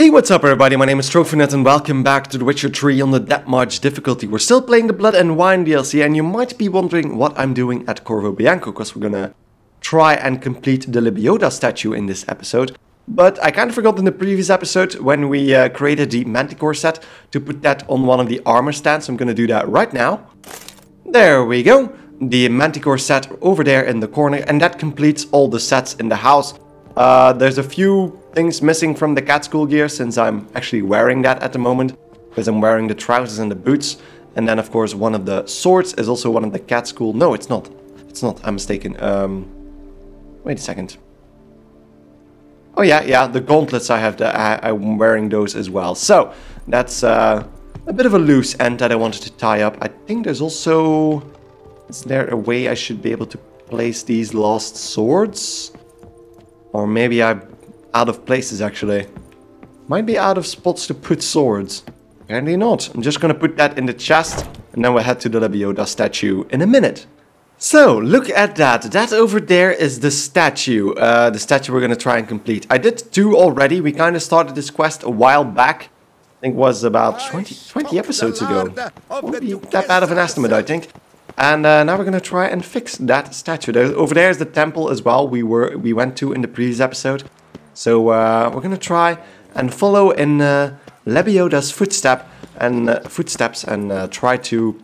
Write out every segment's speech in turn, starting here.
Hey, what's up everybody? My name is TroVNut and welcome back to The Witcher 3 on the Death March difficulty. We're still playing the Blood and Wine DLC and you might be wondering what I'm doing at Corvo Bianco because we're gonna try and complete the Lebioda statue in this episode. But I kind of forgot in the previous episode when we uh, created the Manticore set to put that on one of the armor stands. I'm gonna do that right now. There we go. The Manticore set over there in the corner and that completes all the sets in the house. Uh, there's a few things missing from the cat school gear since I'm actually wearing that at the moment. Because I'm wearing the trousers and the boots. And then of course one of the swords is also one of the cat school. No, it's not. It's not. I'm mistaken. Um, wait a second. Oh yeah, yeah, the gauntlets I have, the, I, I'm wearing those as well. So, that's uh, a bit of a loose end that I wanted to tie up. I think there's also... Is there a way I should be able to place these lost swords? Or maybe I'm out of places actually. Might be out of spots to put swords. Apparently not. I'm just gonna put that in the chest and then we'll head to the Lebioda statue in a minute. So, look at that. That over there is the statue. Uh, the statue we're gonna try and complete. I did two already. We kind of started this quest a while back. I think was about 20, 20 episodes ago. Won't be that bad of an estimate, I think. And uh, now we're gonna try and fix that statue. There, over there is the temple as well. We were we went to in the previous episode. So uh, we're gonna try and follow in uh, Lebioda's footstep and uh, footsteps and uh, try to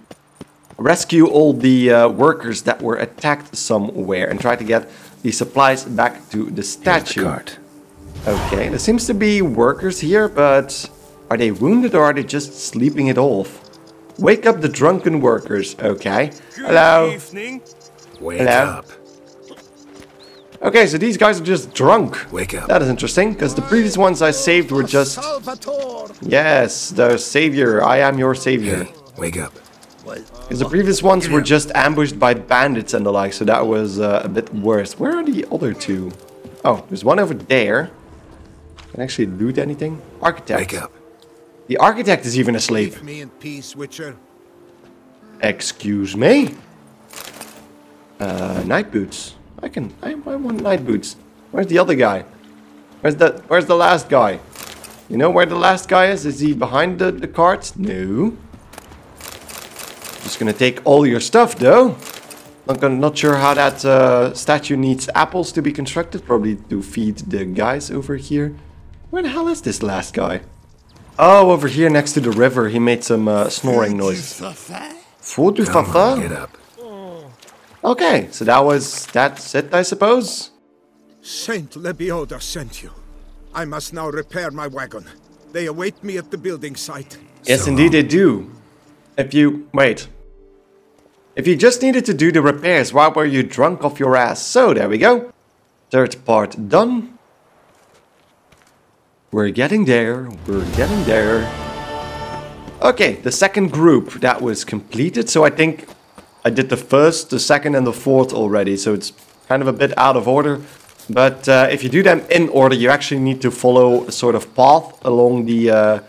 rescue all the uh, workers that were attacked somewhere and try to get the supplies back to the statue. The. Okay, there seems to be workers here, but are they wounded or are they just sleeping it off? Wake up the drunken workers. Okay. Hello. evening. Wake Hello? up. Okay, so these guys are just drunk. Wake up. That is interesting, because the previous ones I saved were just... Salvatore. Yes, the savior. I am your savior. Hey, wake up. Because the previous ones were just ambushed by bandits and the like, so that was uh, a bit worse. Where are the other two? Oh, there's one over there. Can I actually loot anything? Architect. Wake up. The architect is even asleep. Leave me in peace, Witcher. Excuse me? Uh, night boots. I can, I, I want night boots. Where's the other guy? Where's the, where's the last guy? You know where the last guy is? Is he behind the, the cart? No. Just gonna take all your stuff though. Not, gonna, not sure how that uh, statue needs apples to be constructed. Probably to feed the guys over here. Where the hell is this last guy? Oh, over here next to the river. He made some uh, snoring noises. Four du Come on, fafa? get up. Okay, so that was that's it, I suppose. Saint Lebioda sent you. I must now repair my wagon. They await me at the building site. Yes, So indeed, they do. If you wait, if you just needed to do the repairs, why were you drunk off your ass? So there we go. Third part done. We're getting there. We're getting there. Okay, the second group that was completed. So I think I did the first, the second, and the fourth already. So it's kind of a bit out of order. But uh, if you do them in order, you actually need to follow a sort of path along the uh,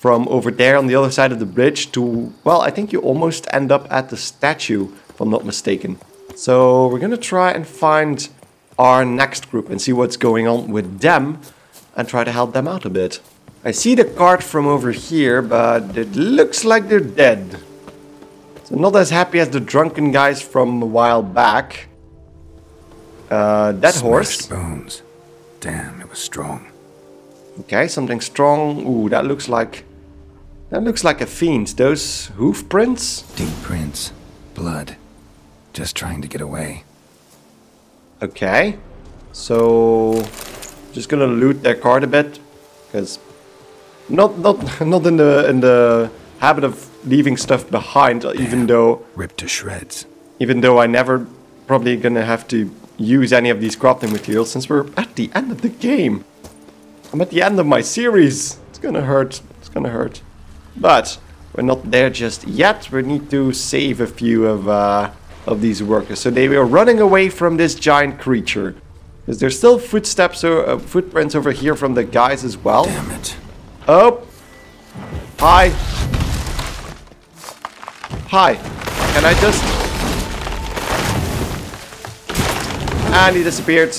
from over there on the other side of the bridge to well, I think you almost end up at the statue, if I'm not mistaken. So we're gonna try and find our next group and see what's going on with them and try to help them out a bit. I see the cart from over here, but it looks like they're dead. So not as happy as the drunken guys from a while back. Uh, that horse. Smashed bones. Damn, it was strong. Okay, something strong. Ooh, that looks like... That looks like a fiend. Those hoof prints? Deep prints. Blood. Just trying to get away. Okay. So... Just gonna loot their cart a bit. Because... Not, not, not in the, in the habit of leaving stuff behind, even though... Ripped to shreds. Even though I never probably gonna have to use any of these crafting materials since we're at the end of the game. I'm at the end of my series. It's gonna hurt. It's gonna hurt. But we're not there just yet. We need to save a few of uh, of these workers. So they were running away from this giant creature. Because there's still footsteps or uh, footprints over here from the guys as well. Damn it. Oh. Hi. Hi. Can I just... And he disappeared.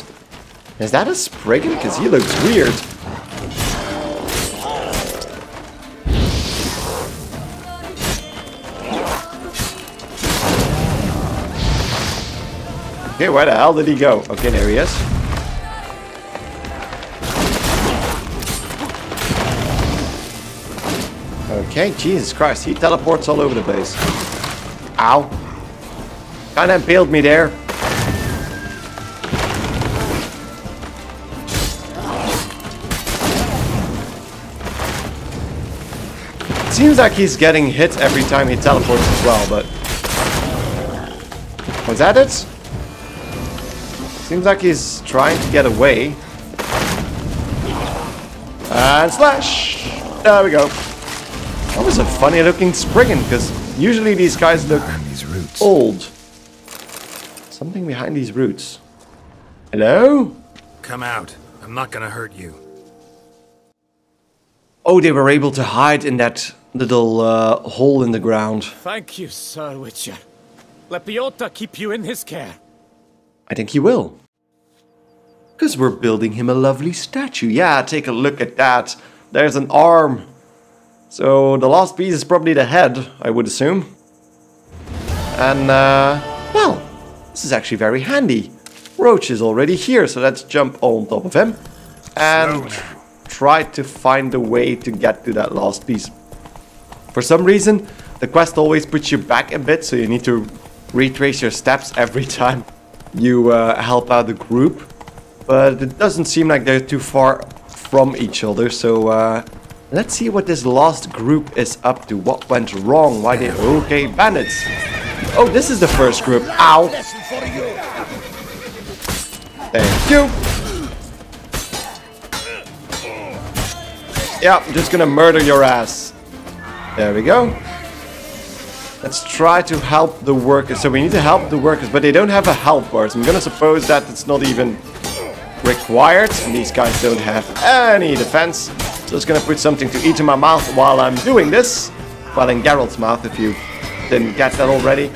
Is that a Spriggan? Because he looks weird. Okay, where the hell did he go? Okay, there he is. Okay, Jesus Christ, he teleports all over the place. Ow. Kinda impaled me there. Seems like he's getting hit every time he teleports as well, but... Was that it? Seems like he's trying to get away. And slash! There we go. That was a funny looking Spriggan, because usually these guys look Behind these roots. old. Something behind these roots. Hello? Come out. I'm not gonna hurt you. Oh, they were able to hide in that little uh, hole in the ground. Thank you, Sir Witcher. Lebioda keep you in his care. I think he will. Because we're building him a lovely statue. Yeah, take a look at that. There's an arm. So the last piece is probably the head, I would assume. And, uh, well, this is actually very handy. Roach is already here, so let's jump on top of him. And try to find a way to get to that last piece. For some reason, the quest always puts you back a bit, so you need to retrace your steps every time you uh, help out the group. But it doesn't seem like they're too far from each other, so uh, let's see what this last group is up to. What went wrong? Why did... Okay, bandits. Oh, this is the first group. Ow! Thank you. Yeah, I'm just gonna murder your ass. There we go. Let's try to help the workers. So we need to help the workers, but they don't have a health bar. So I'm gonna suppose that it's not even required. And these guys don't have any defense. Just gonna put something to eat in my mouth while I'm doing this. Well, in Geralt's mouth, if you didn't get that already.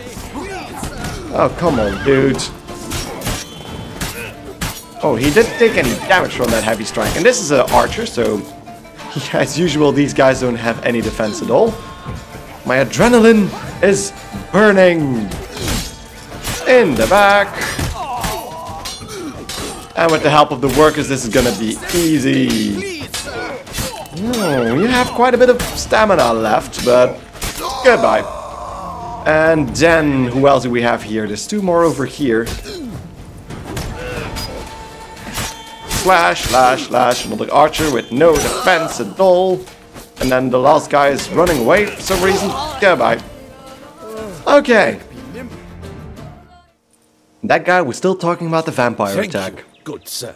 Oh, come on, dude. Oh, he didn't take any damage from that heavy strike. And this is an archer, so as usual, these guys don't have any defense at all. My adrenaline is burning. In the back. And with the help of the workers, this is gonna be easy. Oh, you have quite a bit of stamina left, but goodbye. And then, who else do we have here? There's two more over here. Slash, slash, slash. Another archer with no defense at all. And then the last guy is running away for some reason. Goodbye. Okay. That guy was still talking about the vampire Thank attack. you, good sir.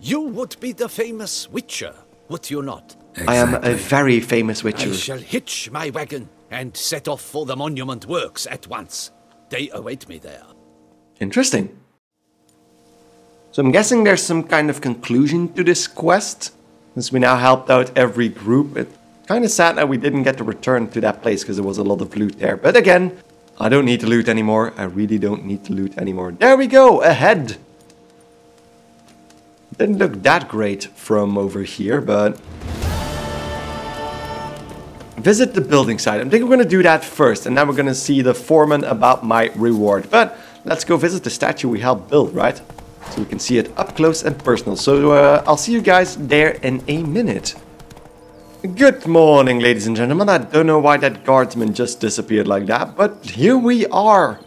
You would be the famous Witcher, would you not? I am a very famous witcher. I witcher. shall hitch my wagon and set off for the monument works at once. They await me there. Interesting. So I'm guessing there's some kind of conclusion to this quest. Since we now helped out every group, it's kind of sad that we didn't get to return to that place because there was a lot of loot there. But again, I don't need to loot anymore. I really don't need to loot anymore. There we go, ahead. Didn't look that great from over here, but... Visit the building site. I think we're to do that first, and then we're to see the foreman about my reward. But let's go visit the statue we helped build, right? So we can see it up close and personal. So uh, I'll see you guys there in a minute. Good morning, ladies and gentlemen. I don't know why that guardsman just disappeared like that, but here we are.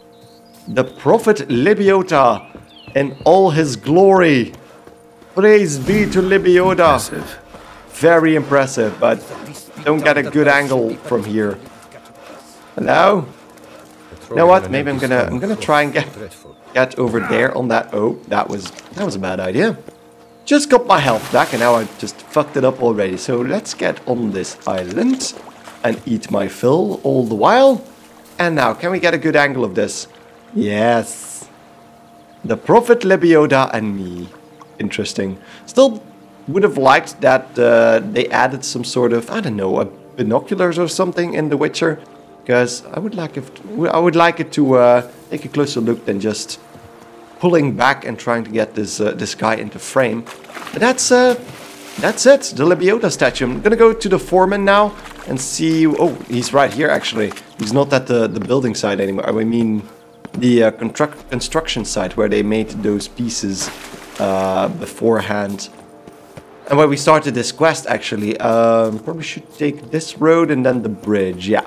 The Prophet Lebioda in all his glory. Praise be to Lebioda. Impressive. Very impressive, but don't get a good angle from here. Hello? You know what? Maybe I'm gonna I'm gonna try and get get over there on that. Oh, that was that was a bad idea. Just got my health back, and now I just fucked it up already. So let's get on this island and eat my fill all the while. And now, can we get a good angle of this? Yes. The Prophet Lebioda and me. Interesting. Still would have liked that uh, they added some sort of I don't know, binoculars or something in The Witcher, because I would like if I would like it to uh, take a closer look than just pulling back and trying to get this uh, this guy into frame. But that's uh, that's it. The Lebioda statue. I'm gonna go to the foreman now and see. Oh, he's right here actually. He's not at the the building site anymore. I mean, the uh, construct construction site where they made those pieces uh, beforehand. And where we started this quest, actually. Um, probably should take this road and then the bridge, yeah.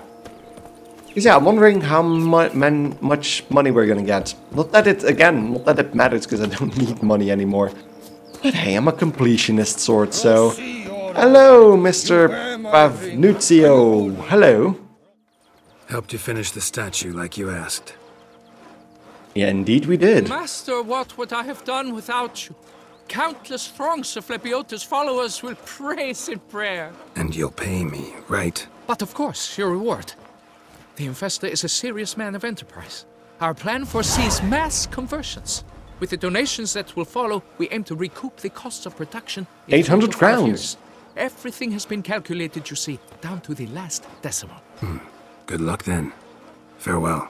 Because yeah, I'm wondering how mu man much money we're gonna get. Not that it, again, not that it matters because I don't need money anymore. But hey, I'm a completionist sort, so... Hello, Mr. Pavnuzio. Hello. Helped you finish the statue like you asked. Yeah, indeed we did. Master, what would I have done without you? Countless throngs of Lebioda's followers will praise in prayer. And you'll pay me, right? But of course, your reward. The Infesta is a serious man of enterprise. Our plan foresees mass conversions. With the donations that will follow, we aim to recoup the costs of production. in 800 three to five crowns. Everything has been calculated, you see, down to the last decimal. Hmm. Good luck then. Farewell.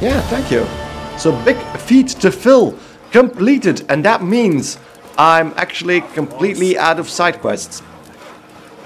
Yeah, thank you. So big feet to fill, completed, and that means I'm actually completely out of side quests.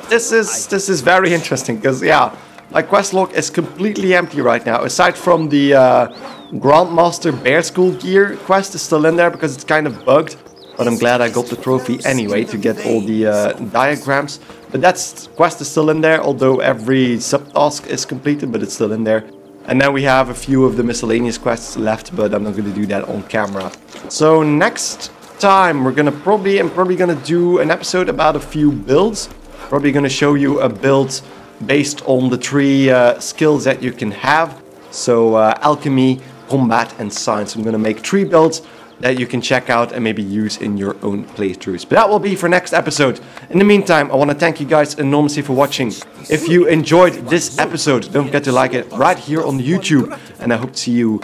This is this is very interesting because yeah, my quest log is completely empty right now. Aside from the uh, Grandmaster Bear School gear quest is still in there because it's kind of bugged. But I'm glad I got the trophy anyway to get all the uh, diagrams. But that's quest is still in there, although every subtask is completed, but it's still in there. And then we have a few of the miscellaneous quests left, but I'm not going to do that on camera. So next time we're gonna probably I'm probably gonna do an episode about a few builds. Probably gonna show you a build based on the three uh, skills that you can have. So uh, alchemy, combat, and signs. I'm gonna make three builds that you can check out and maybe use in your own playthroughs. But that will be for next episode. In the meantime, I want to thank you guys enormously for watching. If you enjoyed this episode, don't forget to like it right here on YouTube. And I hope to see you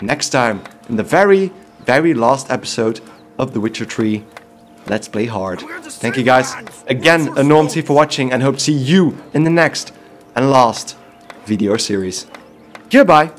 next time in the very, very last episode of The Witcher 3 Let's Play Hard. Thank you guys again enormously for watching and hope to see you in the next and last video series. Goodbye.